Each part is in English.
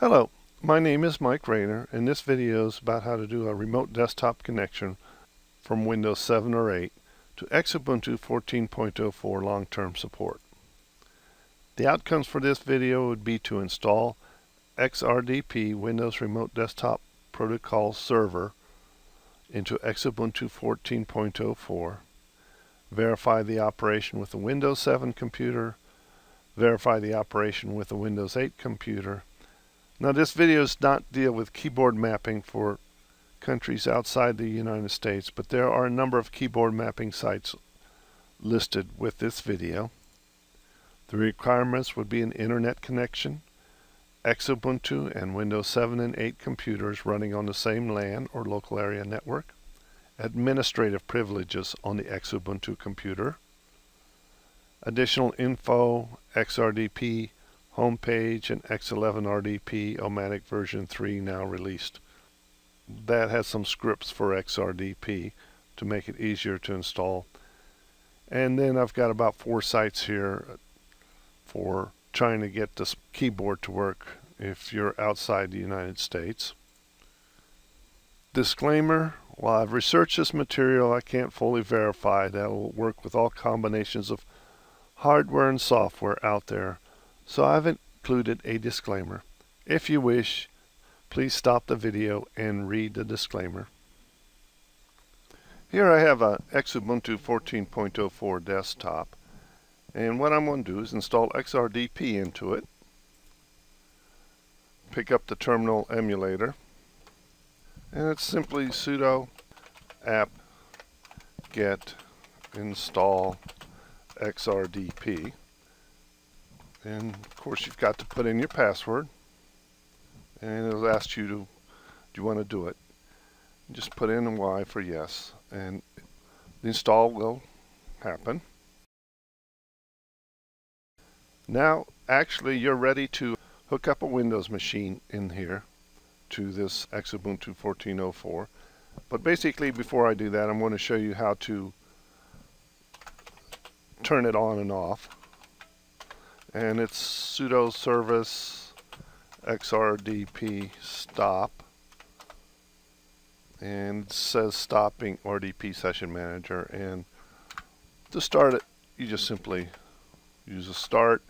Hello, my name is Mike Rayner and this video is about how to do a remote desktop connection from Windows 7 or 8 to Xubuntu 14.04 long-term support. The outcomes for this video would be to install XRDP Windows Remote Desktop Protocol Server into Xubuntu 14.04, verify the operation with a Windows 7 computer, verify the operation with a Windows 8 computer, now this video does not deal with keyboard mapping for countries outside the United States, but there are a number of keyboard mapping sites listed with this video. The requirements would be an internet connection, Xubuntu and Windows 7 and 8 computers running on the same LAN or local area network, administrative privileges on the Xubuntu computer, additional info, XRDP, homepage and X11 RDP Omatic version 3 now released. That has some scripts for XRDP to make it easier to install. And then I've got about four sites here for trying to get this keyboard to work if you're outside the United States. Disclaimer, while I've researched this material, I can't fully verify that it will work with all combinations of hardware and software out there so I've included a disclaimer. If you wish, please stop the video and read the disclaimer. Here I have a Xubuntu 14.04 desktop and what I'm going to do is install XRDP into it pick up the terminal emulator and it's simply sudo apt get install XRDP and of course you've got to put in your password. And it'll ask you to do you want to do it? Just put in a Y for yes and the install will happen. Now actually you're ready to hook up a Windows machine in here to this Xubuntu 14.04 but basically before I do that I'm going to show you how to turn it on and off and it's sudo service xrdp stop. And says stopping RDP session manager. And to start it you just simply use a start.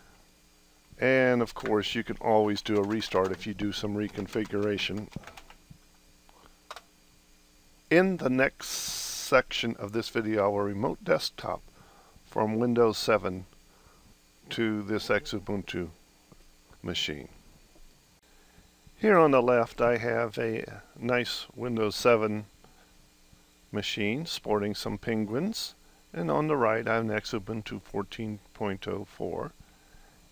And of course you can always do a restart if you do some reconfiguration. In the next section of this video I will remote desktop from Windows 7 to this Xubuntu machine. Here on the left I have a nice Windows 7 machine sporting some penguins and on the right I have an Xubuntu 14.04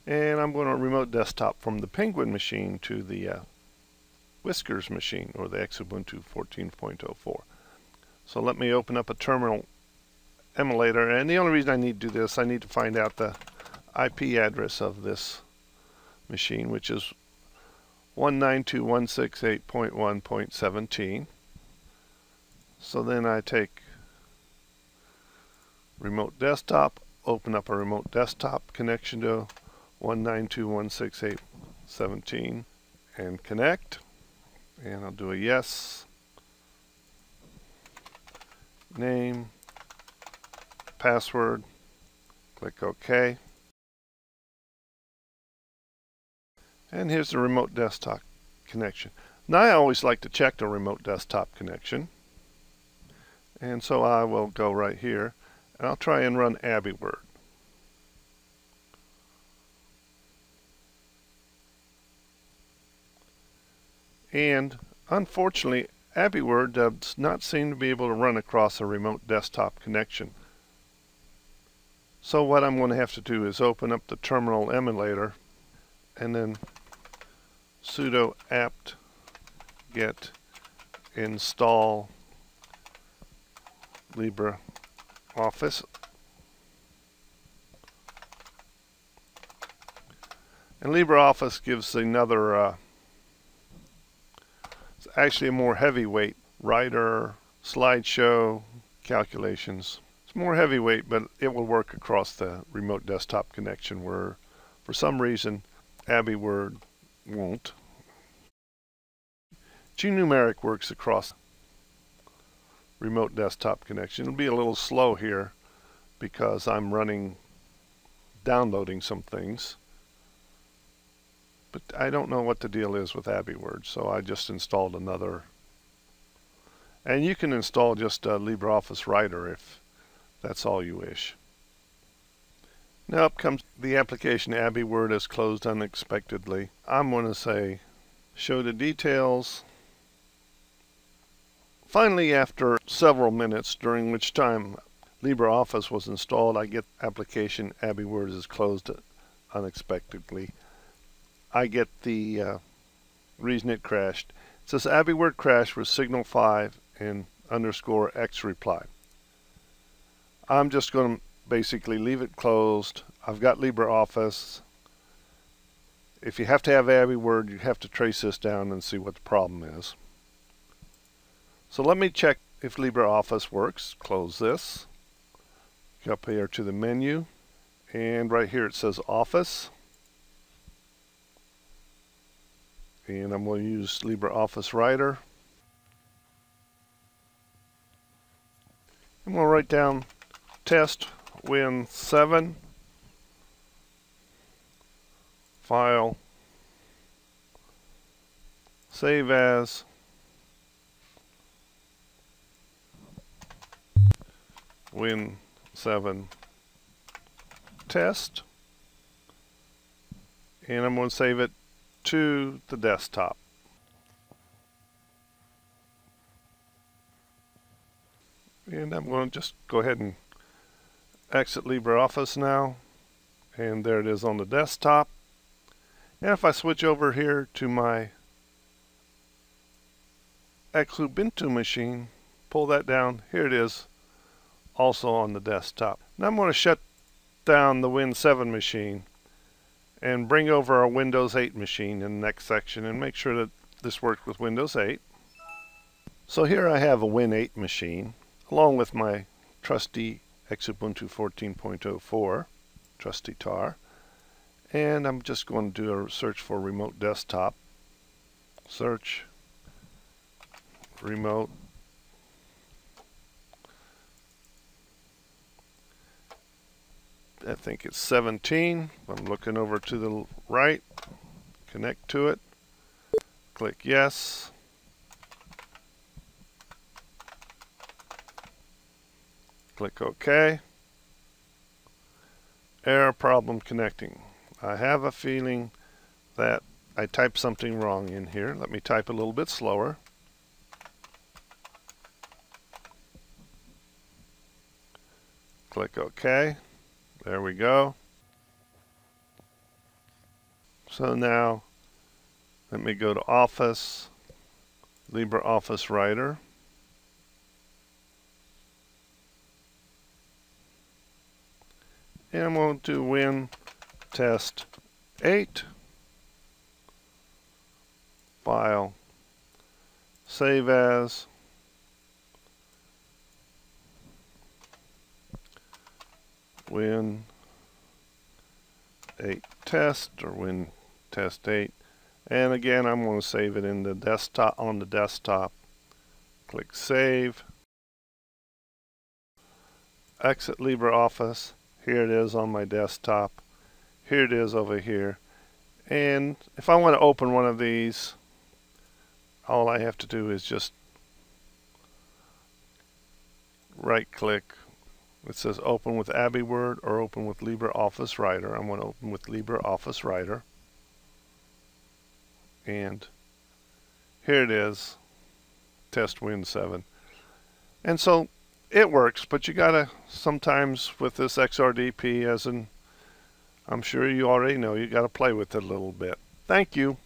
and I'm going to remote desktop from the penguin machine to the uh, Whiskers machine or the Xubuntu 14.04. So let me open up a terminal emulator and the only reason I need to do this I need to find out the IP address of this machine, which is 192.168.1.17. So then I take remote desktop, open up a remote desktop connection to 192.168.17 and connect. And I'll do a yes. Name, password, click OK. And here's the remote desktop connection. Now I always like to check the remote desktop connection. And so I will go right here and I'll try and run AbiWord. And unfortunately, AbiWord does not seem to be able to run across a remote desktop connection. So what I'm going to have to do is open up the terminal emulator and then sudo apt get install LibreOffice and LibreOffice gives another uh, it's actually a more heavyweight writer slideshow calculations it's more heavyweight but it will work across the remote desktop connection where for some reason AbiWord won't. GNumeric works across remote desktop connection. It'll be a little slow here because I'm running downloading some things. But I don't know what the deal is with AbiWord, so I just installed another. And you can install just a LibreOffice Writer if that's all you wish. Now up comes the application AbiWord is closed unexpectedly. I'm going to say show the details. Finally, after several minutes, during which time LibreOffice was installed, I get application AbiWord is closed unexpectedly. I get the uh, reason it crashed. It says AbiWord crash with signal 5 and underscore X reply. I'm just going to basically leave it closed. I've got LibreOffice. If you have to have AbiWord, you have to trace this down and see what the problem is. So let me check if LibreOffice works. Close this. Go up here to the menu. And right here it says Office. And I'm going to use LibreOffice Writer. I'm going to write down test win 7 file save as Win 7 test. And I'm going to save it to the desktop. And I'm going to just go ahead and exit LibreOffice now. And there it is on the desktop. And if I switch over here to my Xubuntu machine, pull that down, here it is also on the desktop. Now I'm going to shut down the Win 7 machine and bring over our Windows 8 machine in the next section and make sure that this works with Windows 8. So here I have a Win 8 machine along with my trusty Xubuntu 14.04 Trusty Tahr and I'm just going to do a search for remote desktop search remote I think it's 17. I'm looking over to the right, connect to it, click yes. Click OK. Error problem connecting. I have a feeling that I typed something wrong in here. Let me type a little bit slower. Click OK. There we go. So now let me go to Office, LibreOffice Writer. And I'm going to win test 8. File. Save as. Win 8 test or win test 8 and again I'm going to save it in the desktop on the desktop. Click save. Exit LibreOffice. Here it is on my desktop. Here it is over here. And if I want to open one of these all I have to do is just right click it says open with AbiWord or open with LibreOffice Writer. I'm going to open with LibreOffice Writer. And here it is, test win 7. And so it works, but you gotta sometimes with this XRDP, as in I'm sure you already know, you gotta play with it a little bit. Thank you.